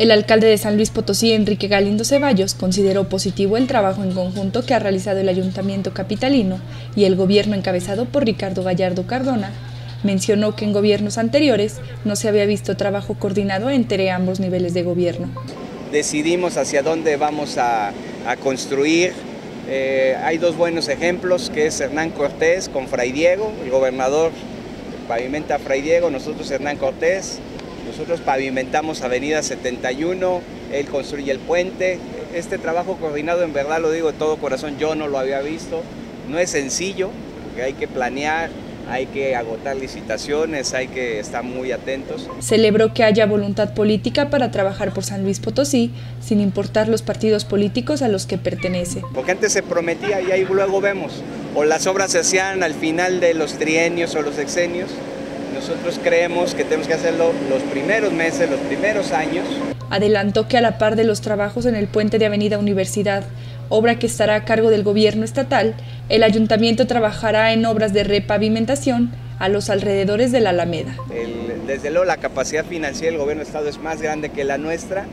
El alcalde de San Luis Potosí, Enrique Galindo Ceballos, consideró positivo el trabajo en conjunto que ha realizado el ayuntamiento capitalino y el gobierno encabezado por Ricardo Gallardo Cardona. Mencionó que en gobiernos anteriores no se había visto trabajo coordinado entre ambos niveles de gobierno. Decidimos hacia dónde vamos a, construir. Eh, hay dos buenos ejemplos, que es Hernán Cortés con Fray Diego, el gobernador pavimenta Fray Diego, nosotros Hernán Cortés, nosotros pavimentamos Avenida 71, él construye el puente. Este trabajo coordinado, en verdad lo digo de todo corazón, yo no lo había visto. No es sencillo, porque hay que planear, hay que agotar licitaciones, hay que estar muy atentos. Celebró que haya voluntad política para trabajar por San Luis Potosí, sin importar los partidos políticos a los que pertenece. Porque antes se prometía y ahí luego vemos, o las obras se hacían al final de los trienios o los exenios, nosotros creemos que tenemos que hacerlo los primeros meses, los primeros años. Adelantó que a la par de los trabajos en el puente de Avenida Universidad, obra que estará a cargo del gobierno estatal, el ayuntamiento trabajará en obras de repavimentación a los alrededores de la Alameda. desde luego la capacidad financiera del gobierno del estado es más grande que la nuestra,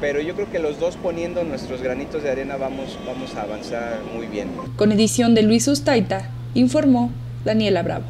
pero yo creo que los dos poniendo nuestros granitos de arena vamos, vamos a avanzar muy bien. Con edición de Luis Ustaita, informó Daniela Bravo.